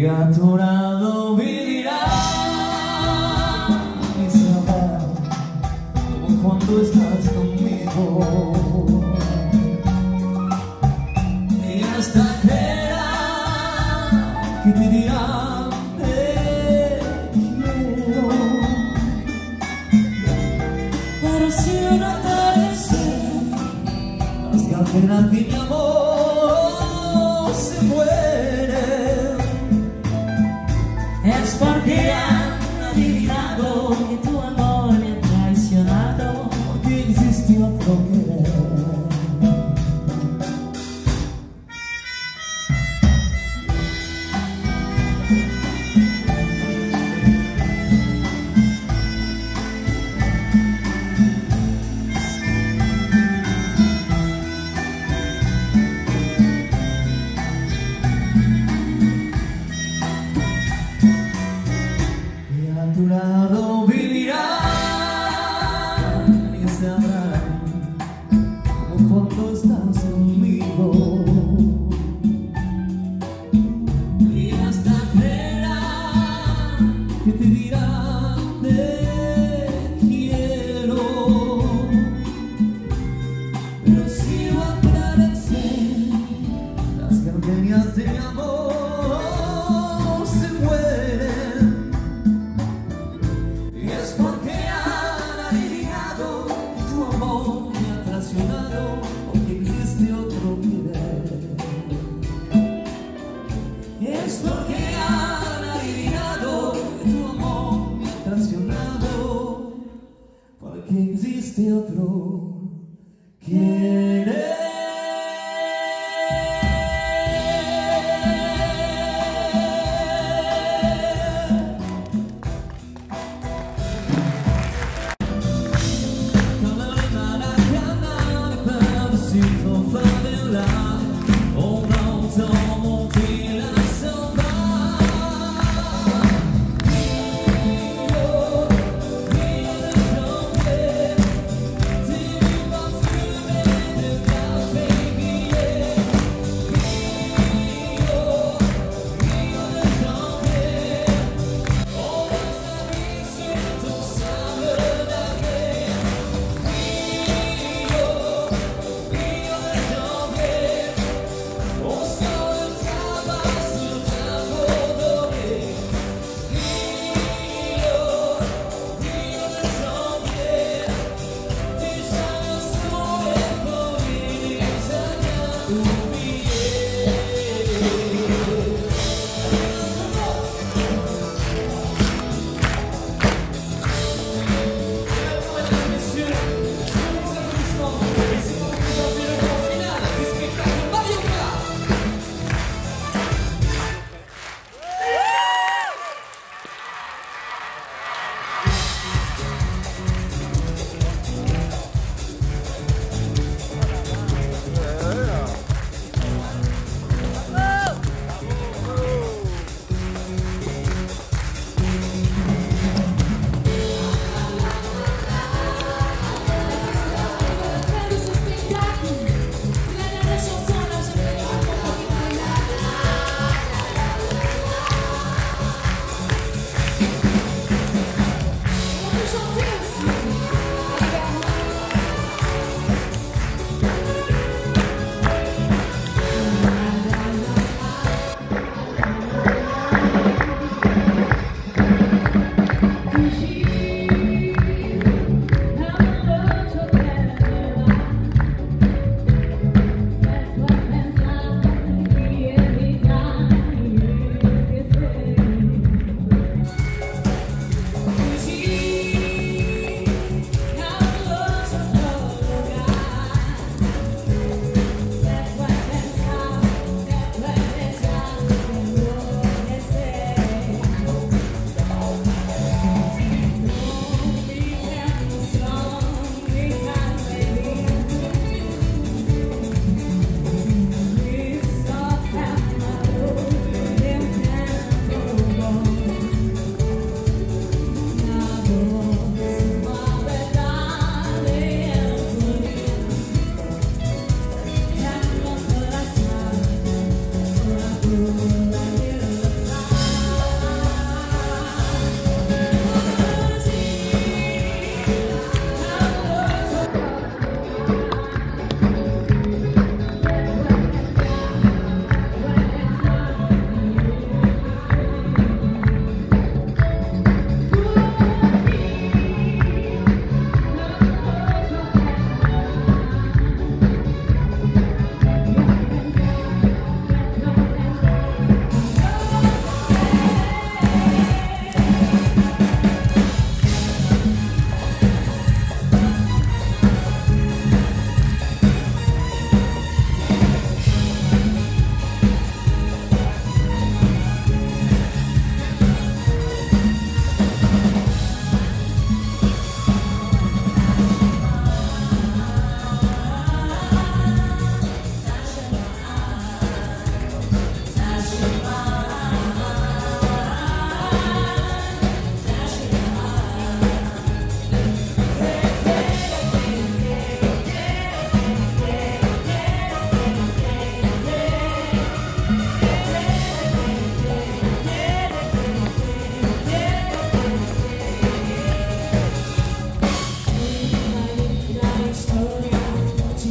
y a tu lado vivirá y sabrá como cuando estás conmigo. Y hasta creerá que te dirá pero si una tarde las que al final mi amor Diablo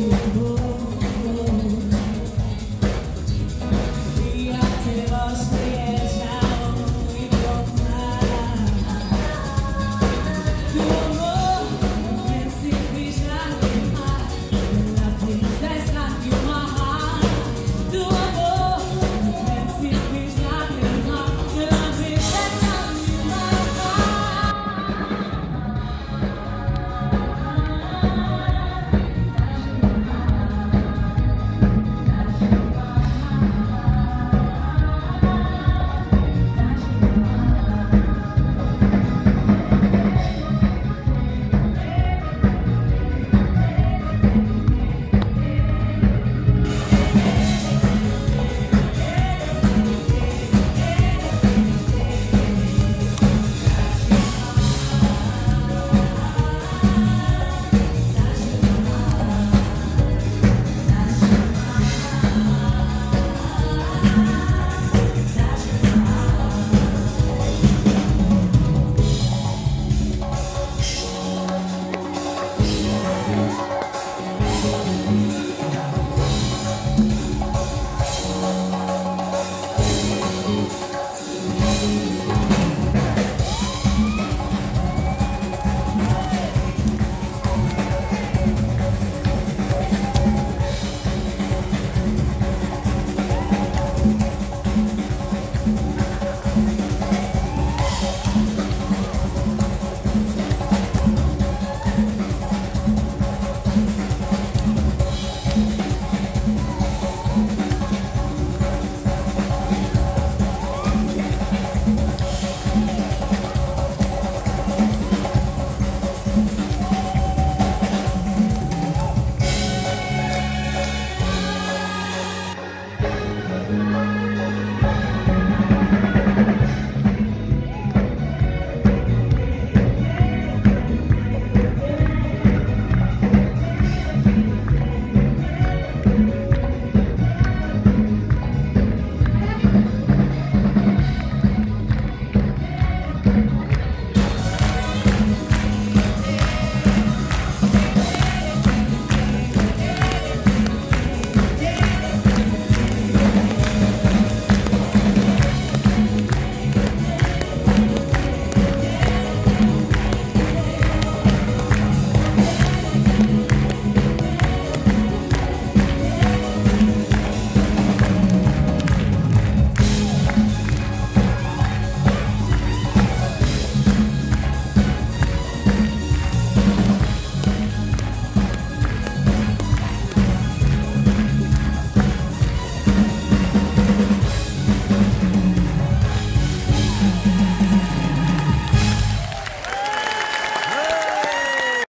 you.